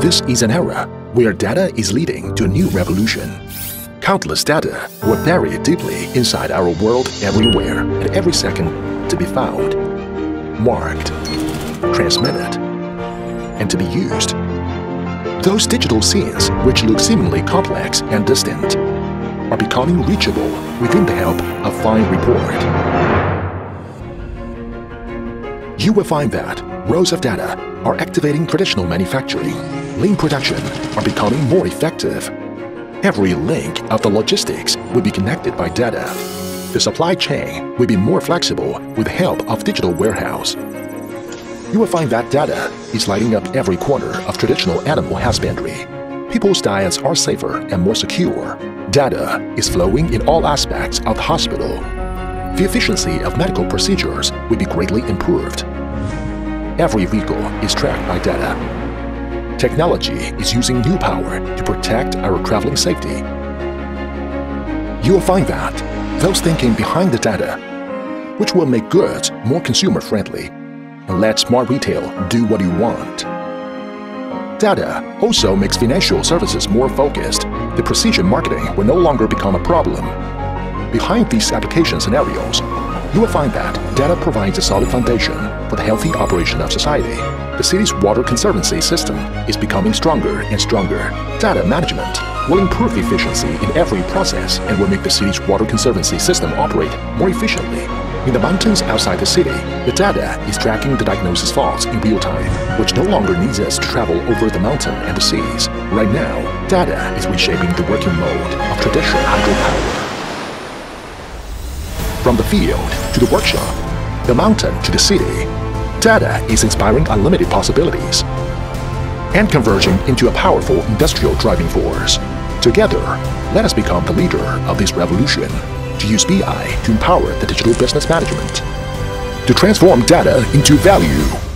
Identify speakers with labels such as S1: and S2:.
S1: This is an era where data is leading to a new revolution. Countless data were buried deeply inside our world everywhere and every second to be found, marked, transmitted, and to be used. Those digital scenes, which look seemingly complex and distant, are becoming reachable within the help of FineReport. You will find that rows of data are activating traditional manufacturing. Lean production are becoming more effective. Every link of the logistics will be connected by data. The supply chain will be more flexible with the help of digital warehouse. You will find that data is lighting up every corner of traditional animal husbandry. People's diets are safer and more secure. Data is flowing in all aspects of the hospital. The efficiency of medical procedures will be greatly improved. Every vehicle is tracked by data. Technology is using new power to protect our traveling safety. You'll find that those thinking behind the data, which will make goods more consumer-friendly and let smart retail do what you want. Data also makes financial services more focused. The precision marketing will no longer become a problem. Behind these application scenarios, you will find that data provides a solid foundation for the healthy operation of society. The city's water conservancy system is becoming stronger and stronger. Data management will improve efficiency in every process and will make the city's water conservancy system operate more efficiently. In the mountains outside the city, the data is tracking the diagnosis faults in real time, which no longer needs us to travel over the mountain and the seas. Right now, data is reshaping the working mode of traditional hydropower. From the field to the workshop, the mountain to the city, data is inspiring unlimited possibilities and converging into a powerful industrial driving force. Together, let us become the leader of this revolution to use BI to empower the digital business management, to transform data into value